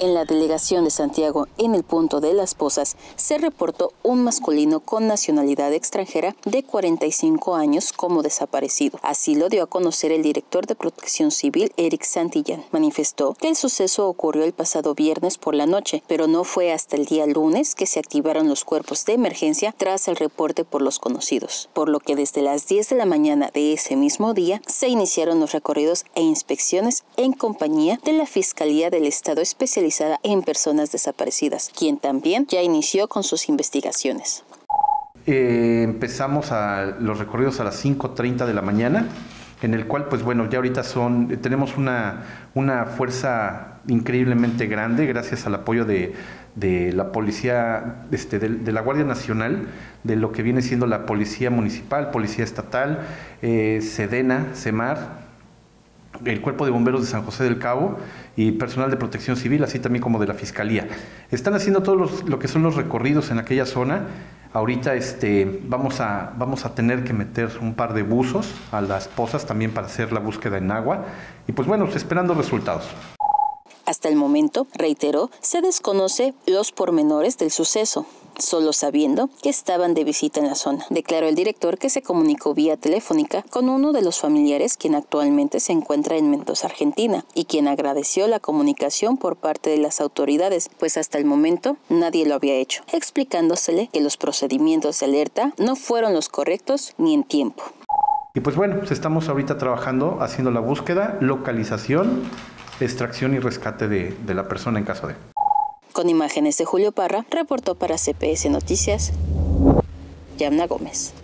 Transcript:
En la delegación de Santiago, en el punto de Las Pozas, se reportó un masculino con nacionalidad extranjera de 45 años como desaparecido. Así lo dio a conocer el director de Protección Civil, Eric Santillán. Manifestó que el suceso ocurrió el pasado viernes por la noche, pero no fue hasta el día lunes que se activaron los cuerpos de emergencia tras el reporte por los conocidos, por lo que desde las 10 de la mañana de ese mismo día se iniciaron los recorridos e inspecciones en compañía de la Fiscalía del Estado Especial en personas desaparecidas, quien también ya inició con sus investigaciones. Eh, empezamos a los recorridos a las 5.30 de la mañana, en el cual, pues bueno, ya ahorita son, tenemos una, una fuerza increíblemente grande gracias al apoyo de, la policía, este, de, la Guardia Nacional, de lo que viene siendo la policía municipal, policía estatal, eh, Sedena, CEMAR, el Cuerpo de Bomberos de San José del Cabo y personal de protección civil, así también como de la Fiscalía. Están haciendo todo lo que son los recorridos en aquella zona. Ahorita este, vamos, a, vamos a tener que meter un par de buzos a las pozas también para hacer la búsqueda en agua. Y pues bueno, esperando resultados. Hasta el momento, reiteró, se desconoce los pormenores del suceso solo sabiendo que estaban de visita en la zona. Declaró el director que se comunicó vía telefónica con uno de los familiares quien actualmente se encuentra en Mendoza, Argentina, y quien agradeció la comunicación por parte de las autoridades, pues hasta el momento nadie lo había hecho, explicándosele que los procedimientos de alerta no fueron los correctos ni en tiempo. Y pues bueno, pues estamos ahorita trabajando, haciendo la búsqueda, localización, extracción y rescate de, de la persona en caso de... Con imágenes de Julio Parra, reportó para CPS Noticias, Yamna Gómez.